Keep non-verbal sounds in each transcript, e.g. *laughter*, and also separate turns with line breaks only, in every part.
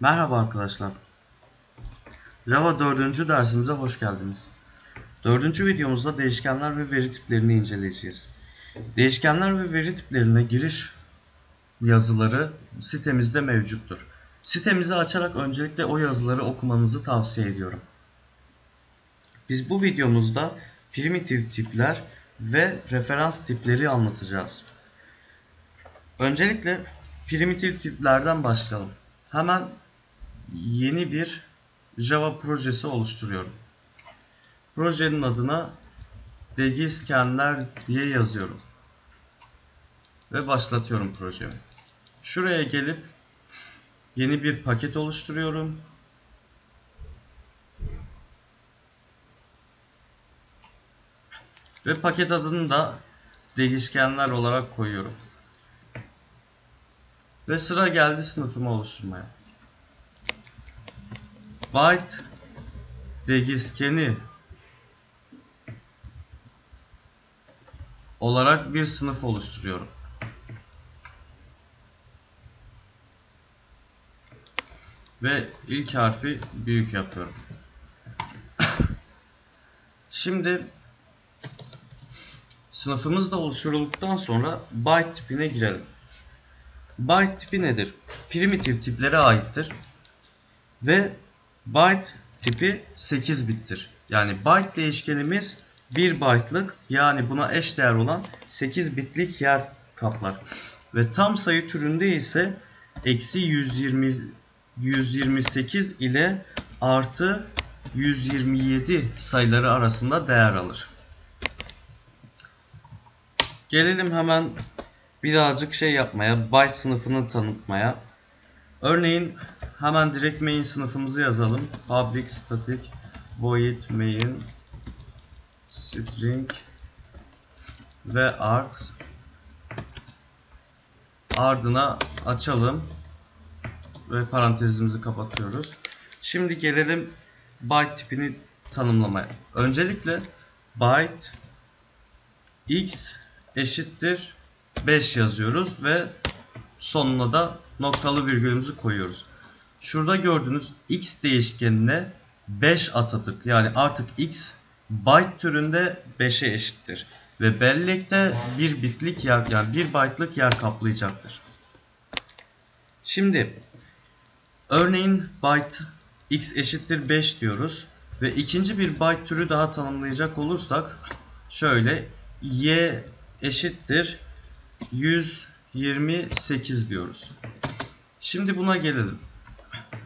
Merhaba arkadaşlar. Java 4. dersimize hoş geldiniz. 4. videomuzda değişkenler ve veri tiplerini inceleyeceğiz. Değişkenler ve veri tiplerine giriş yazıları sitemizde mevcuttur. Sitemizi açarak öncelikle o yazıları okumanızı tavsiye ediyorum. Biz bu videomuzda primitif tipler ve referans tipleri anlatacağız. Öncelikle primitif tiplerden başlayalım. Hemen yeni bir Java projesi oluşturuyorum. Projenin adına Degiskenler diye yazıyorum. Ve başlatıyorum projemi. Şuraya gelip yeni bir paket oluşturuyorum. Ve paket adını da değişkenler olarak koyuyorum. Ve sıra geldi sınıfımı oluşturmaya. Byte değişkeni olarak bir sınıf oluşturuyorum. Ve ilk harfi büyük yapıyorum. *coughs* Şimdi sınıfımız da oluşturulduktan sonra byte tipine girelim. Byte tipi nedir? Primitif tiplere aittir. Ve byte tipi 8 bittir. Yani byte değişkenimiz 1 byte'lık yani buna eş değer olan 8 bitlik yer kaplar. Ve tam sayı türünde ise eksi 120 128 ile artı 127 sayıları arasında değer alır. Gelelim hemen birazcık şey yapmaya, byte sınıfını tanıtmaya. Örneğin hemen direkt main sınıfımızı yazalım. Public static void main string ve args ardına açalım ve parantezimizi kapatıyoruz. Şimdi gelelim byte tipini tanımlamaya. Öncelikle byte x eşittir 5 yazıyoruz ve sonuna da noktalı virgülümüzü koyuyoruz. Şurada gördüğünüz x değişkenine 5 atadık. Yani artık x byte türünde 5'e eşittir. Ve bellekte bir bitlik yer yani bir byte'lık yer kaplayacaktır. Şimdi örneğin byte x eşittir 5 diyoruz. Ve ikinci bir byte türü daha tanımlayacak olursak şöyle y eşittir 128 diyoruz. Şimdi buna gelelim.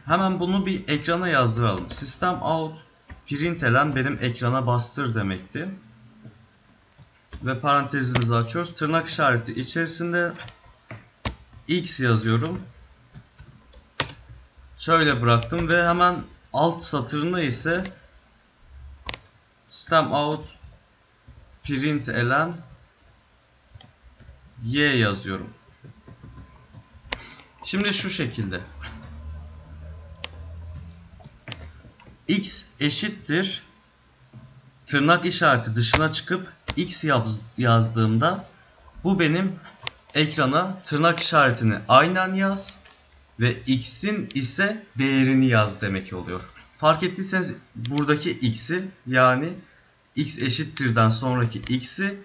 Hemen bunu bir ekrana yazdıralım. System out println benim ekrana bastır demekti. Ve parantezimizi açıyoruz. Tırnak işareti içerisinde x yazıyorum. Şöyle bıraktım ve hemen alt satırında ise system out println y yazıyorum. Şimdi şu şekilde. X eşittir tırnak işareti dışına çıkıp x yaz, yazdığımda bu benim ekrana tırnak işaretini aynen yaz ve x'in ise değerini yaz demek oluyor. Fark ettiyseniz buradaki x'i yani x eşittirden sonraki x'i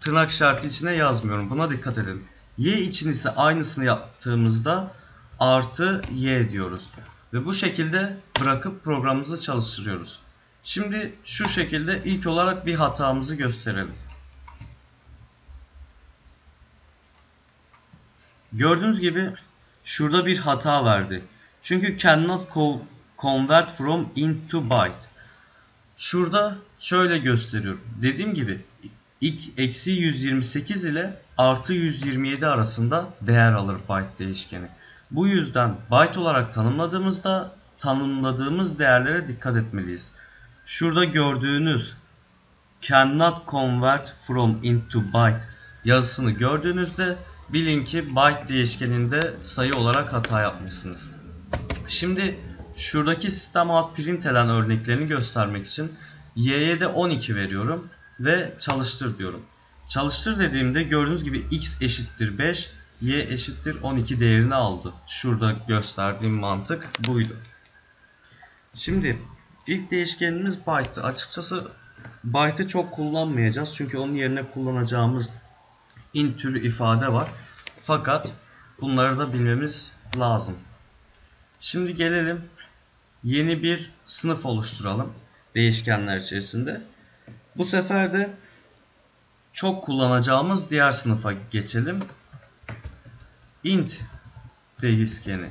tırnak işareti içine yazmıyorum. Buna dikkat edin. Y için ise aynısını yaptığımızda artı y diyoruz. Ve bu şekilde bırakıp programımızı çalıştırıyoruz. Şimdi şu şekilde ilk olarak bir hatamızı gösterelim. Gördüğünüz gibi şurada bir hata verdi. Çünkü cannot convert from into byte. Şurada şöyle gösteriyorum. Dediğim gibi eksi 128 ile artı 127 arasında değer alır byte değişkeni. Bu yüzden byte olarak tanımladığımızda tanımladığımız değerlere dikkat etmeliyiz. Şurada gördüğünüz cannot convert from into byte yazısını gördüğünüzde bilin ki byte değişkeninde sayı olarak hata yapmışsınız. Şimdi şuradaki sistem out println örneklerini göstermek için y'ye de 12 veriyorum ve çalıştır diyorum. Çalıştır dediğimde gördüğünüz gibi x eşittir 5 y eşittir 12 değerini aldı. Şurada gösterdiğim mantık buydu. Şimdi ilk değişkenimiz byte'tı. Açıkçası byte'ı çok kullanmayacağız. Çünkü onun yerine kullanacağımız int türü ifade var. Fakat bunları da bilmemiz lazım. Şimdi gelelim yeni bir sınıf oluşturalım değişkenler içerisinde. Bu sefer de çok kullanacağımız diğer sınıfa geçelim. İnt değişkeni.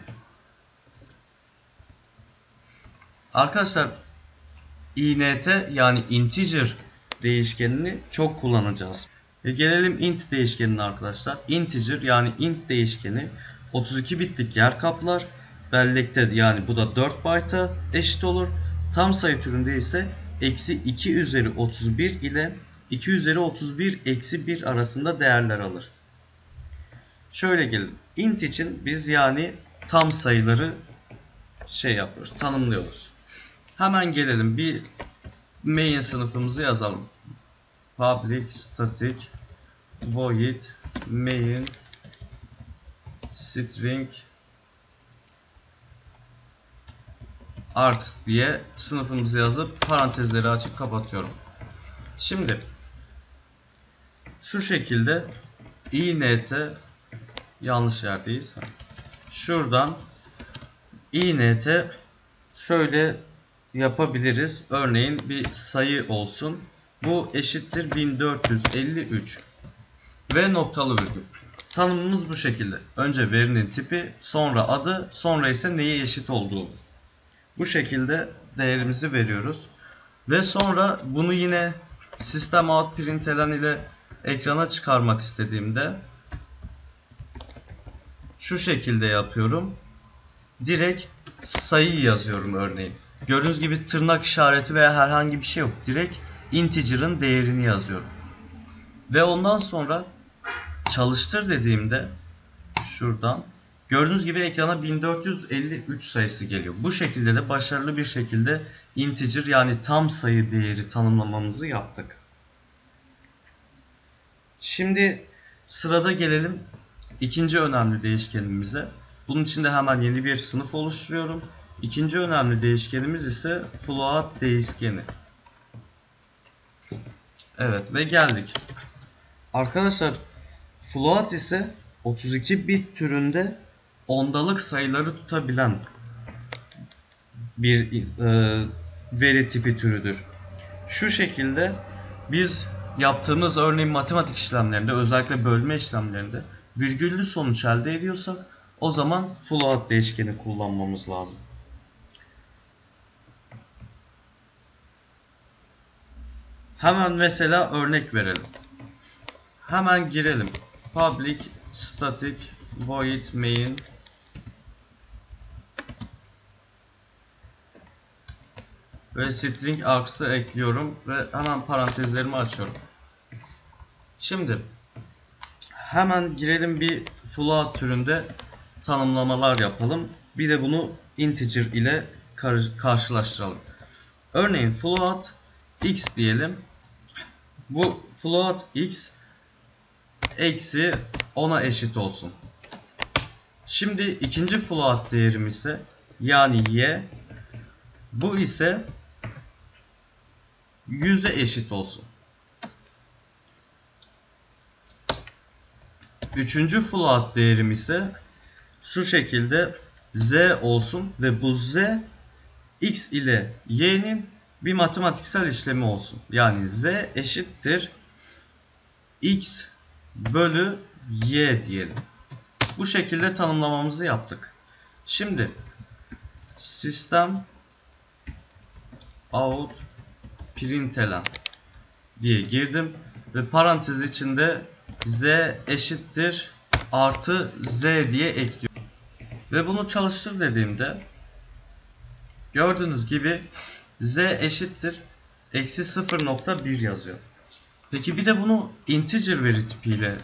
Arkadaşlar int yani integer değişkenini çok kullanacağız. Ve gelelim int değişkenine arkadaşlar. Integer yani int değişkeni 32 bitlik yer kaplar. Bellekte yani bu da 4 byte'a eşit olur. Tam sayı türünde ise eksi 2 üzeri 31 ile 2 üzeri 31 eksi 1 arasında değerler alır. Şöyle gelin. int için biz yani tam sayıları şey yapıyoruz, tanımlıyoruz. Hemen gelelim bir main sınıfımızı yazalım. Public static void main string args diye sınıfımızı yazıp parantezleri açıp kapatıyorum. Şimdi şu şekilde int yanlış yerdeyiz. Şuradan int şöyle yapabiliriz. Örneğin bir sayı olsun. Bu eşittir 1453 ve noktalı virgül. Tanımımız bu şekilde. Önce verinin tipi, sonra adı, sonra ise neye eşit olduğu. Bu şekilde değerimizi veriyoruz. Ve sonra bunu yine sistem out println ile ekrana çıkarmak istediğimde şu şekilde yapıyorum. Direkt sayı yazıyorum örneğin. Gördüğünüz gibi tırnak işareti veya herhangi bir şey yok. Direkt integer'ın değerini yazıyorum. Ve ondan sonra çalıştır dediğimde şuradan gördüğünüz gibi ekrana 1453 sayısı geliyor. Bu şekilde de başarılı bir şekilde integer yani tam sayı değeri tanımlamamızı yaptık. Şimdi sırada gelelim ikinci önemli değişkenimize. Bunun için de hemen yeni bir sınıf oluşturuyorum. İkinci önemli değişkenimiz ise float değişkeni. Evet ve geldik. Arkadaşlar float ise 32 bit türünde ondalık sayıları tutabilen bir e, veri tipi türüdür. Şu şekilde biz yaptığımız örneğin matematik işlemlerinde özellikle bölme işlemlerinde virgüllü sonuç elde ediyorsak o zaman float değişkeni kullanmamız lazım. Hemen mesela örnek verelim. Hemen girelim. Public static void main ve string args'ı ekliyorum ve hemen parantezlerimi açıyorum. Şimdi hemen girelim bir float türünde tanımlamalar yapalım. Bir de bunu integer ile karşılaştıralım. Örneğin float x diyelim. Bu float x eksi 10'a eşit olsun. Şimdi ikinci float değerim ise yani y bu ise 100'e eşit olsun. Üçüncü float değerim ise şu şekilde z olsun ve bu z x ile y'nin bir matematiksel işlemi olsun. Yani z eşittir x bölü y diyelim. Bu şekilde tanımlamamızı yaptık. Şimdi sistem out println diye girdim ve parantez içinde z eşittir artı z diye ekliyorum. Ve bunu çalıştır dediğimde gördüğünüz gibi z eşittir eksi 0.1 yazıyor. Peki bir de bunu integer veri tipiyle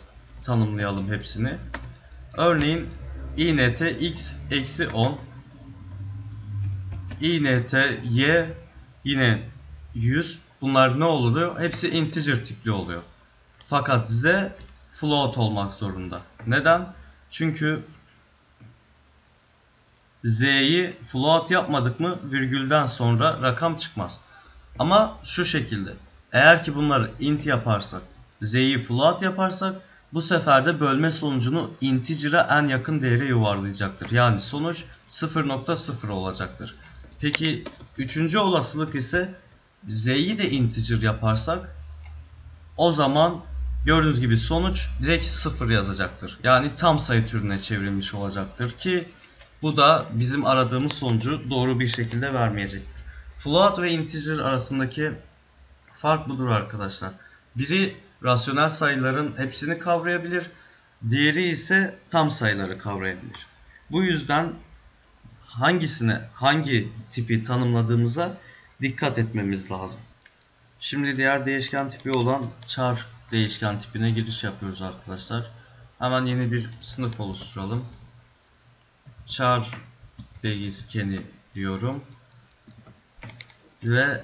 tanımlayalım hepsini. Örneğin int x eksi 10 int y yine 100 bunlar ne oluyor? Hepsi integer tipli oluyor. Fakat z float olmak zorunda. Neden? Çünkü z'yi float yapmadık mı virgülden sonra rakam çıkmaz. Ama şu şekilde. Eğer ki bunları int yaparsak, z'yi float yaparsak bu sefer de bölme sonucunu integer'a en yakın değere yuvarlayacaktır. Yani sonuç 0.0 olacaktır. Peki üçüncü olasılık ise z'yi de integer yaparsak o zaman gördüğünüz gibi sonuç direkt 0 yazacaktır. Yani tam sayı türüne çevrilmiş olacaktır ki bu da bizim aradığımız sonucu doğru bir şekilde vermeyecektir. Float ve integer arasındaki fark budur arkadaşlar. Biri rasyonel sayıların hepsini kavrayabilir. Diğeri ise tam sayıları kavrayabilir. Bu yüzden hangisine hangi tipi tanımladığımıza dikkat etmemiz lazım. Şimdi diğer değişken tipi olan char değişken tipine giriş yapıyoruz arkadaşlar. Hemen yeni bir sınıf oluşturalım. Char değişkeni diyorum. Ve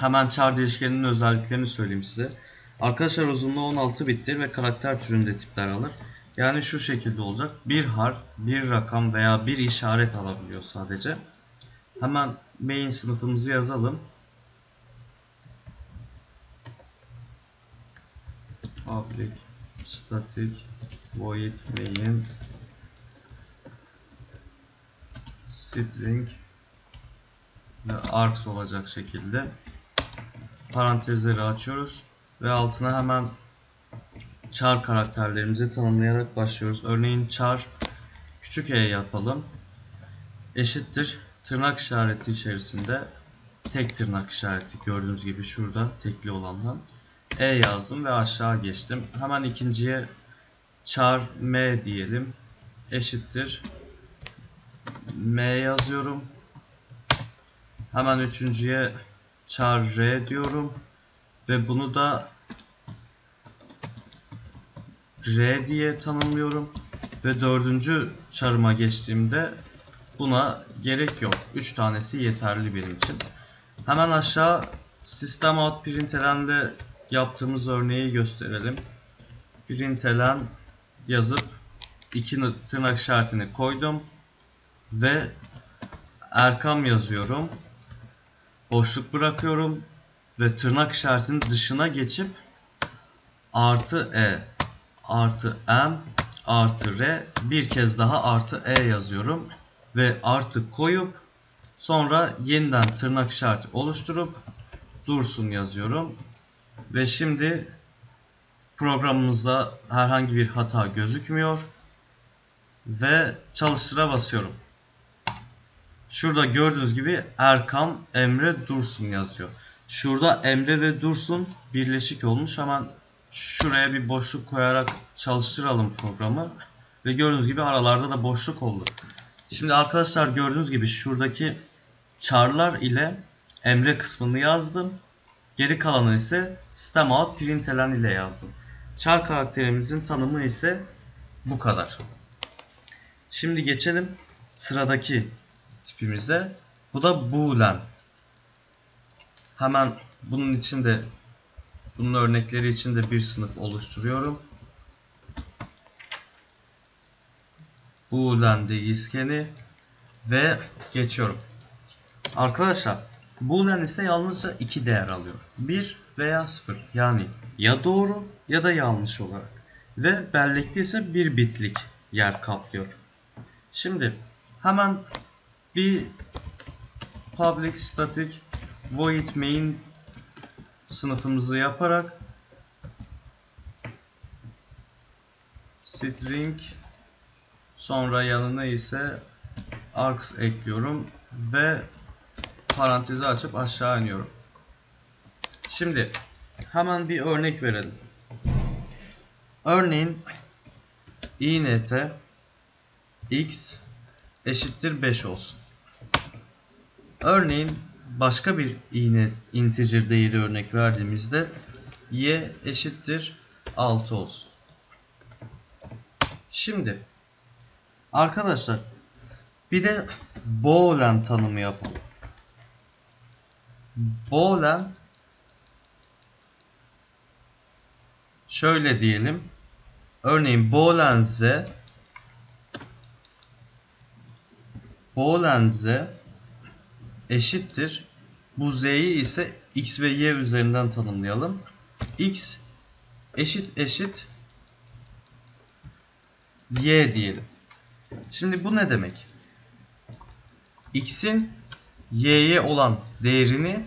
hemen char değişkeninin özelliklerini söyleyeyim size. Arkadaşlar uzunluğu 16 bittir ve karakter türünde tipler alır. Yani şu şekilde olacak. Bir harf, bir rakam veya bir işaret alabiliyor sadece. Hemen main sınıfımızı yazalım. Public static void main string ve args olacak şekilde parantezleri açıyoruz ve altına hemen char karakterlerimizi tanımlayarak başlıyoruz. Örneğin char küçük e yapalım. Eşittir tırnak işareti içerisinde tek tırnak işareti gördüğünüz gibi şurada tekli olandan e yazdım ve aşağı geçtim. Hemen ikinciye char m diyelim. Eşittir m yazıyorum. Hemen üçüncüye char r diyorum. Ve bunu da r diye tanımlıyorum. Ve dördüncü çarıma geçtiğimde buna gerek yok. Üç tanesi yeterli benim için. Hemen aşağı sistem out println'de yaptığımız örneği gösterelim. Println yazıp iki tırnak işaretini koydum ve Erkam yazıyorum. Boşluk bırakıyorum ve tırnak işaretinin dışına geçip artı e artı m artı r bir kez daha artı e yazıyorum ve artı koyup sonra yeniden tırnak işareti oluşturup dursun yazıyorum ve şimdi programımızda herhangi bir hata gözükmüyor ve çalıştıra basıyorum. Şurada gördüğünüz gibi Erkam Emre Dursun yazıyor. Şurada Emre ve Dursun birleşik olmuş. Hemen şuraya bir boşluk koyarak çalıştıralım programı. Ve gördüğünüz gibi aralarda da boşluk oldu. Şimdi arkadaşlar gördüğünüz gibi şuradaki çarlar ile Emre kısmını yazdım. Geri kalanı ise system out println ile yazdım. Char karakterimizin tanımı ise bu kadar. Şimdi geçelim sıradaki tipimize. Bu da boolean. Hemen bunun için de bunun örnekleri için de bir sınıf oluşturuyorum. Boolean değişkeni ve geçiyorum. Arkadaşlar Boolean ise yalnızca iki değer alıyor. 1 veya 0 yani ya doğru ya da yanlış olarak. Ve bellekte ise 1 bitlik yer kaplıyor. Şimdi hemen bir public static void main sınıfımızı yaparak string sonra yanına ise args ekliyorum ve parantezi açıp aşağı iniyorum. Şimdi hemen bir örnek verelim. Örneğin int x eşittir 5 olsun. Örneğin başka bir iğne integer değeri örnek verdiğimizde y eşittir 6 olsun. Şimdi arkadaşlar bir de boolean tanımı yapalım. Boolean şöyle diyelim. Örneğin boolean z eşittir. Bu z'yi ise x ve y üzerinden tanımlayalım. x eşit eşit y diyelim. Şimdi bu ne demek? x'in y'ye olan değerini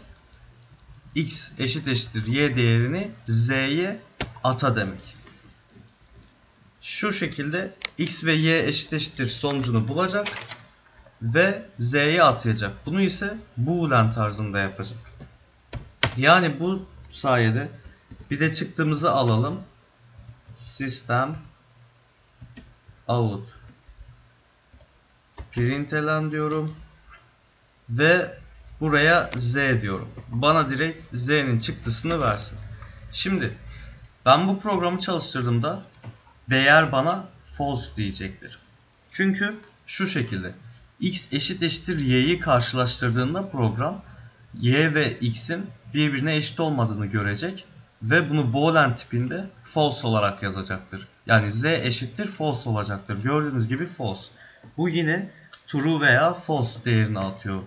x eşit eşittir y değerini z'ye ata demek. Şu şekilde x ve y eşit eşittir sonucunu bulacak ve z'ye atayacak. Bunu ise boolean tarzında yapacak. Yani bu sayede bir de çıktığımızı alalım. System out println diyorum ve buraya z diyorum. Bana direkt z'nin çıktısını versin. Şimdi ben bu programı çalıştırdığımda değer bana false diyecektir. Çünkü şu şekilde x eşit eşittir y'yi karşılaştırdığında program y ve x'in birbirine eşit olmadığını görecek ve bunu boolean tipinde false olarak yazacaktır. Yani z eşittir false olacaktır. Gördüğünüz gibi false. Bu yine true veya false değerini atıyor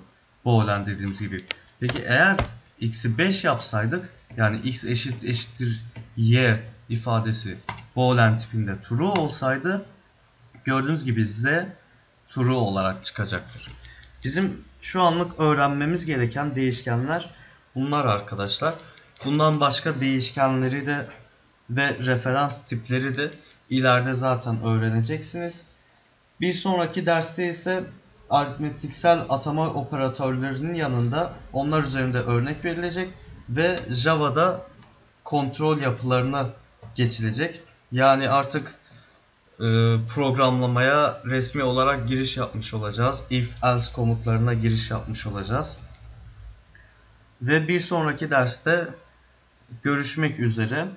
boolean dediğimiz gibi. Peki eğer x'i 5 yapsaydık yani x eşit eşittir y ifadesi boolean tipinde true olsaydı gördüğünüz gibi z true olarak çıkacaktır. Bizim şu anlık öğrenmemiz gereken değişkenler bunlar arkadaşlar. Bundan başka değişkenleri de ve referans tipleri de ileride zaten öğreneceksiniz. Bir sonraki derste ise aritmetiksel atama operatörlerinin yanında onlar üzerinde örnek verilecek ve Java'da kontrol yapılarına geçilecek. Yani artık e, programlamaya resmi olarak giriş yapmış olacağız. If else komutlarına giriş yapmış olacağız. Ve bir sonraki derste görüşmek üzere.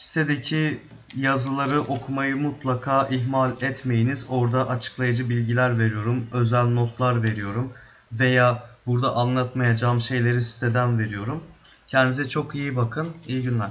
Sitedeki yazıları okumayı mutlaka ihmal etmeyiniz. Orada açıklayıcı bilgiler veriyorum, özel notlar veriyorum veya burada anlatmayacağım şeyleri siteden veriyorum. Kendinize çok iyi bakın. İyi günler.